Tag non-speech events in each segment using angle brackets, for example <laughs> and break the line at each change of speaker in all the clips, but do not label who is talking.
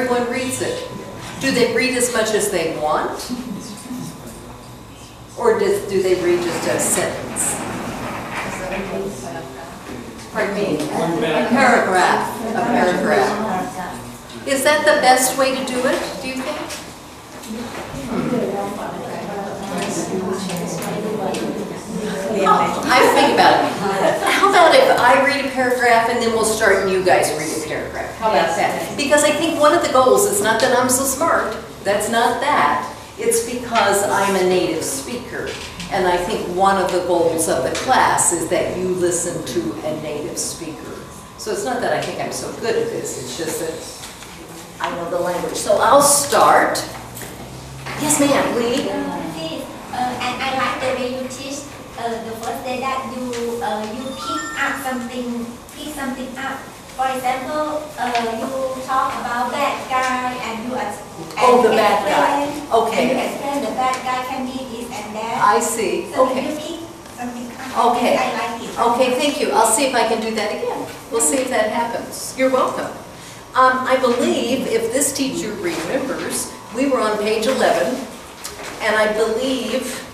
everyone reads it. Do they read as much as they want? Or does, do they read just a sentence? Pardon me? A paragraph, a paragraph. Is that the best way to do it, do you think? Hmm. Oh, I think about it. How about if I read a paragraph and then we'll start and you guys read a paragraph? How about that? Because I think one of the goals, is not that I'm so smart, that's not that. It's because I'm a native speaker. And I think one of the goals of the class is that you listen to a native speaker. So it's not that I think I'm so good at this, it's just that I know the language. So I'll start. Yes, ma'am, Lee?
Please, uh, and I like the way you teach uh, the first day that you uh, you pick up something, pick something up. For example, uh, you talk about bad guy and you ex-
Oh,
and
the bad guy. Okay.
And you explain the bad guy can be this and that.
I see,
So
okay.
you pick something up.
Okay.
I like it.
Okay, thank you. I'll see if I can do that again. We'll see if that happens. You're welcome. Um, I believe if this teacher remembers, we were on page 11, and I believe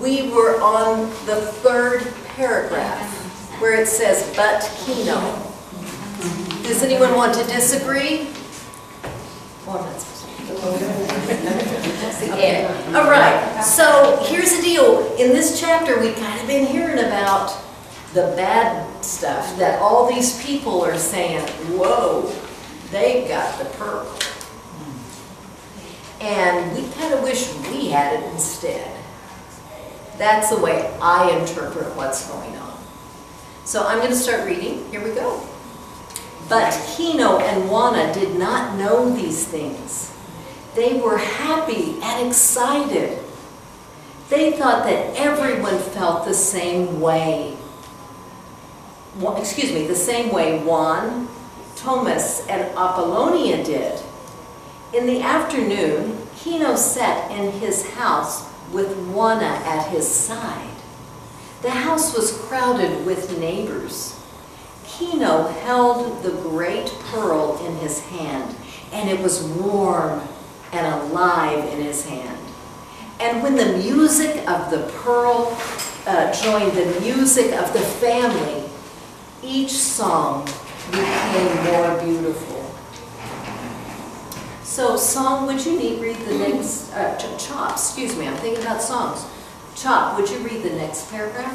we were on the third paragraph where it says, "but Kino." Does anyone want to disagree? Not? All right, so here's the deal. In this chapter, we've kind of been hearing about the bad stuff, that all these people are saying, whoa, they've got the pearl. And we kind of wish we had it instead. That's the way I interpret what's going on. So I'm going to start reading. Here we go. But Kino and Juana did not know these things. They were happy and excited. They thought that everyone felt the same way. Wa- Excuse me, the same way Juan, Tomás, and Apolonia did. In the afternoon, Kino sat in his house with Juana at his side. The house was crowded with neighbors. Kino held the great pearl in his hand, and it was warm and alive in his hand. And when the music of the pearl uh, joined the music of the family, each song became more beautiful. So, Song, would you need read the next, uh, Ch- Chop, excuse me, I'm thinking about songs. Chop, would you read the next paragraph?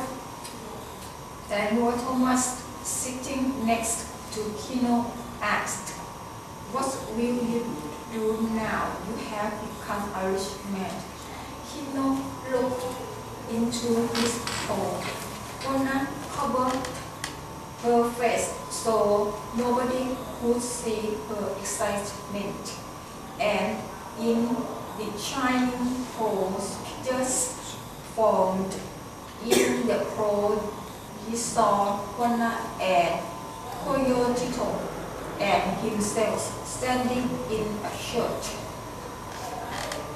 Then Lord Thomas, sitting next to Kino, asked, What will you do now? You have become a rich man. Kino looked into his phone. Juana covered her face so nobody could see her excitement. And in the shining holes just formed in the crowd he saw Juana and Coyotito and himself standing in a church.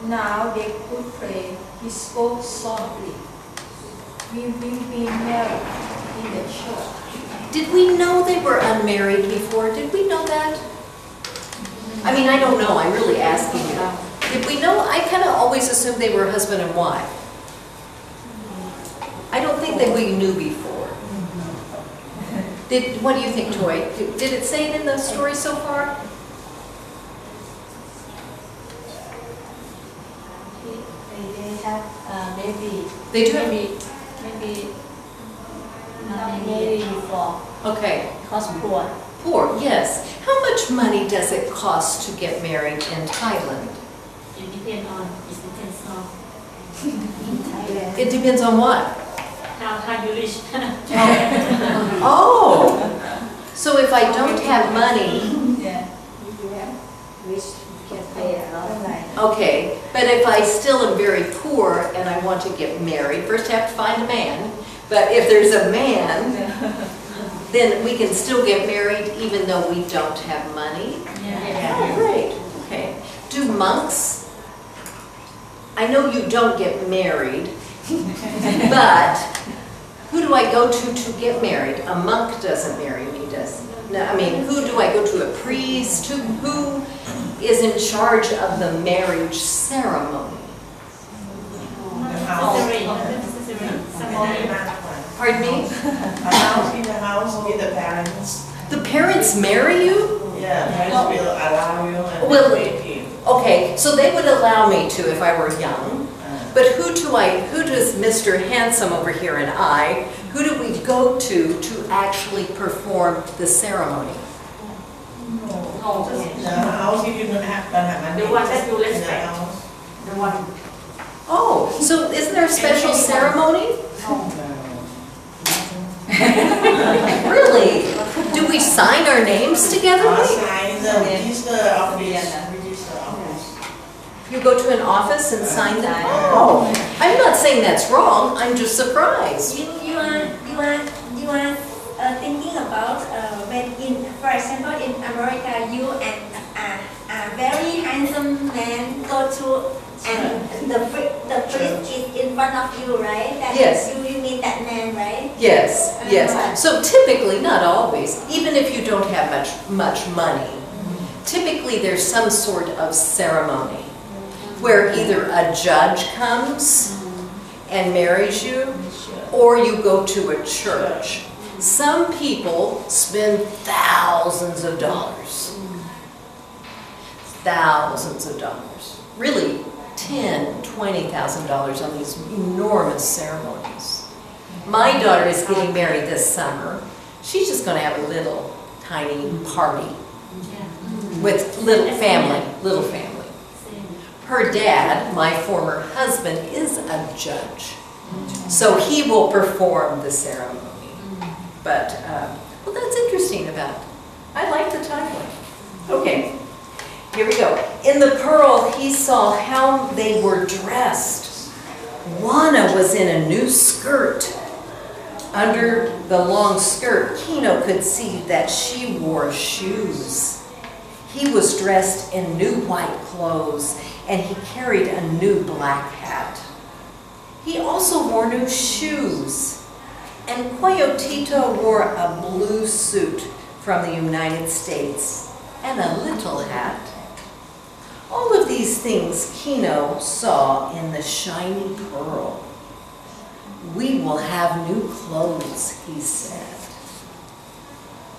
Now they could pray. He spoke softly. We will be married in the church.
Did we know they were unmarried before? Did we know that? I mean, I don't know, I'm really asking you. Did we know, I kind of always assumed they were husband and wife. I don't think that we knew before. Did, what do you think, Toy? Did did it say it in the story so far?
They, have uh, maybe
They do have,
maybe maybe not maybe before
okay.
because poor.
Poor, yes. How much money does it cost to get married in Thailand?
It depends on it depends on
It depends on what?
how how you reach. <laughs>
Oh. oh, so if I don't have money,
yeah.
If you have
Which can pay a lot of money.
okay, but if I still am very poor and I want to get married, first I have to find a man. But if there's a man, then we can still get married even though we don't have money. Yeah. Oh, great, okay. Do monks, I know you don't get married, <laughs> but who do I go to to get married? A monk doesn't marry me, does, no, I mean, who do I go to, a priest, who, who is in charge of the marriage ceremony?
The house.
Cesarean, cesarean.
Pardon me?
A house in the house with the parents.
The parents marry you?
Yeah, parents will allow you and
Well-
then wait you.
Okay, so they would allow me to if I were young.
Uh,
But who do I, who does Mr. Handsome over here and I, who do we go to to actually perform the ceremony?
No,
The house, if you don't have, don't have.
The one that you
in the
respect.
house.
the one,
Oh, so isn't there a special ceremony? <laughs> Really? Do we sign our names together?
Outside the register office, register office.
You go to an office and sign that? Oh, I'm not saying that's wrong, I'm just surprised.
You, you are, you are, you are uh, thinking about uh, when in, for example, in America, you and a, a very handsome man go to, and the pri- the priest is in front of you, right? That
Yes.
You, you meet that man, right?
Yes, yes. So typically, not always, even if you don't have much, much money, typically there's some sort of ceremony where either a judge comes and marries you, or you go to a church. Some people spend thousands of dollars. Thousands of dollars. Really, ten, twenty thousand dollars on these enormous ceremonies. My daughter is getting married this summer. She's just gonna have a little tiny party with little family, little family. Her dad, my former husband, is a judge. So he will perform the ceremony. But, um, well, that's interesting about, I like the timeline. Okay, here we go. In the Pearl, he saw how they were dressed. Juana was in a new skirt. Under the long skirt, Kino could see that she wore shoes. He was dressed in new white clothes and he carried a new black hat. He also wore new shoes. And Coyotito wore a blue suit from the United States and a little hat. All of these things Kino saw in the shiny pearl. We will have new clothes, he said.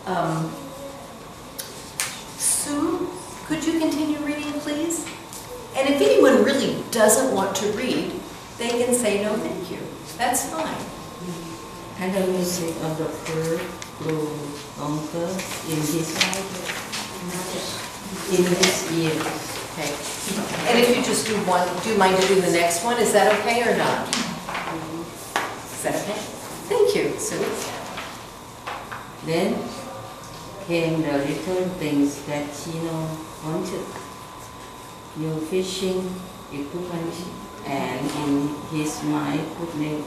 Um, Sue, could you continue reading, please? And if anyone really doesn't want to read, they can say no thank you. That's fine.
And the music of the pearl grew longer in his in his ear.
Okay. And if you just do one, do you mind to do the next one? Is that okay or not? That okay? Thank you.
Then came the little things that Chino wanted. New fishing equipment and in his mind could, ne-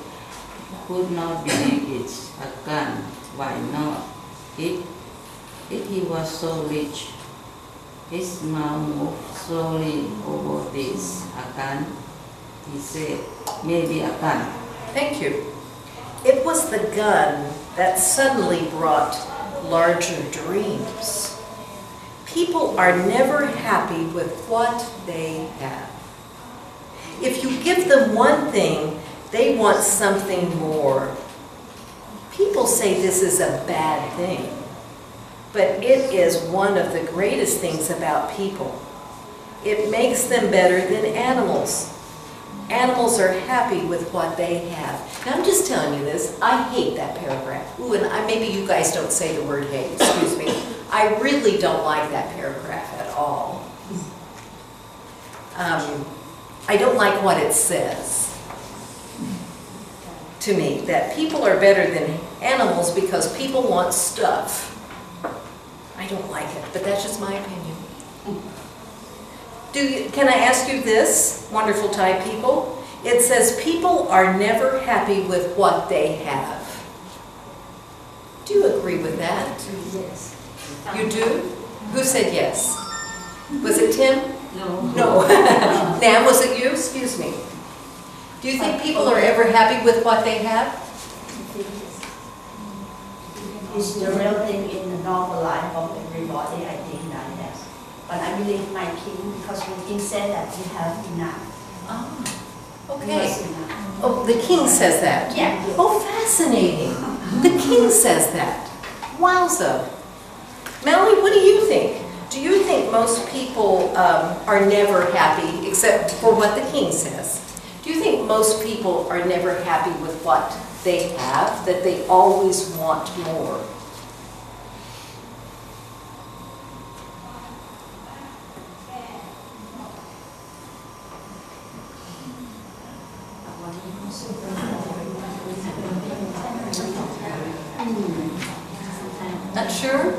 could not believe it. A gun, why not? If, if he was so rich, his mouth moved slowly over this. A gun, he said, maybe a gun.
Thank you. It was the gun that suddenly brought larger dreams. People are never happy with what they have. If you give them one thing, they want something more. People say this is a bad thing, but it is one of the greatest things about people. It makes them better than animals. Animals are happy with what they have. Now, I'm just telling you this, I hate that paragraph. Ooh, and I, maybe you guys don't say the word hate, excuse me. I really don't like that paragraph at all. Um, I don't like what it says to me, that people are better than animals because people want stuff. I don't like it, but that's just my opinion. Do you, can I ask you this, wonderful Thai people? It says people are never happy with what they have. Do you agree with that?
Yes.
You do? Who said yes? Was it Tim?
No.
No. <laughs> Nam, was it you? Excuse me. Do you think people are ever happy with what they have?
It's the real thing in the normal life of everybody, I think that yes. But I believe my king, because the king said that we have enough. Oh,
Okay.
enough.
Oh, the king says that?
Yeah.
Oh, fascinating. The king says that. Wowza. Melanie, what do you think? Do you think most people um, are never happy except for what the king says? Do you think most people are never happy with what they have, that they always want more? Not sure?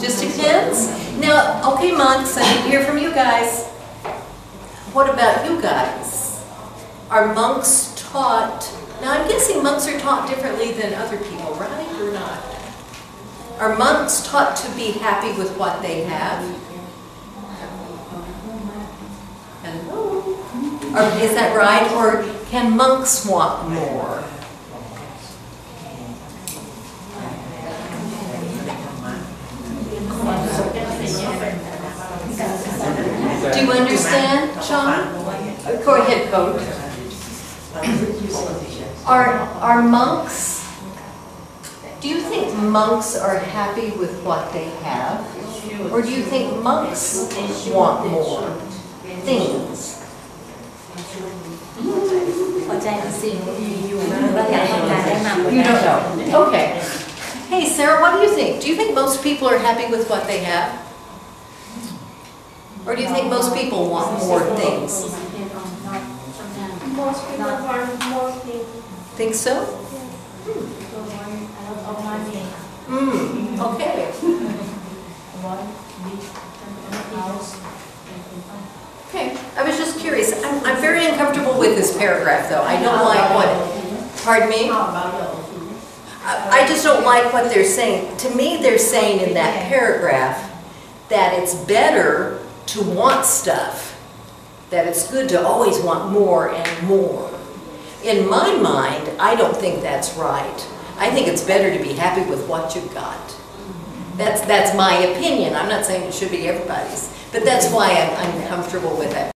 Just depends? Now, okay, monks, I didn't hear from you guys. What about you guys? Are monks taught, now I'm guessing monks are taught differently than other people, right, or not? Are monks taught to be happy with what they have? Hello? Or is that right, or can monks want more? Do you understand, Sean? Go ahead, Coach. Are, are monks, do you think monks are happy with what they have? Or do you think monks want more things?
เข้าใจในสิ่งที่อยู่ว่าอยากทำงานได้มากกว่า
You
นั้น
don't know. Okay. Hey, Sarah, what do you think? Do you think most people are happy with what they have? Or do you think most people want more things?
Most people want more things.
Think so? Hmm, okay. Okay, I was just curious. I'm, I'm very uncomfortable with this paragraph, though. I don't like what, pardon me?
How about your opinion?
I I just don't like what they're saying. To me, they're saying in that paragraph that it's better to want stuff, that it's good to always want more and more. In my mind, I don't think that's right. I think it's better to be happy with what you've got. That's, that's my opinion. I'm not saying it should be everybody's, but that's why I'm uncomfortable with it.